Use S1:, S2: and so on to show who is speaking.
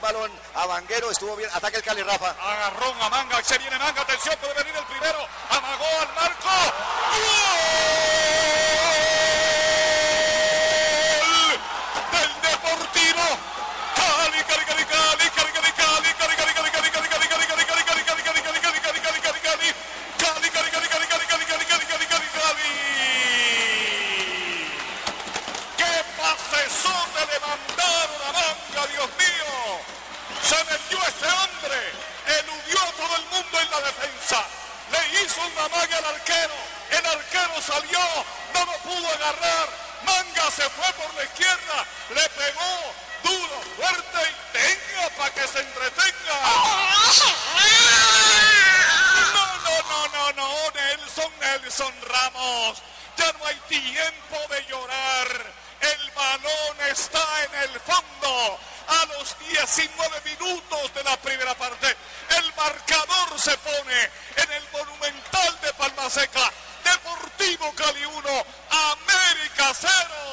S1: balón a Vanguero, estuvo bien, ataque el Cali Rafa.
S2: Agarrón a Manga, se viene Manga, atención, puede al arquero. El arquero salió, no lo pudo agarrar. Manga se fue por la izquierda, le pegó duro, fuerte y tenga para que se entretenga. No, no, no, no, no, Nelson, Nelson Ramos. Ya no hay tiempo de llorar. El balón está en el fondo. A los 19 minutos de la primera parte, el marcador se pone Seca, Deportivo Cali 1, América 0.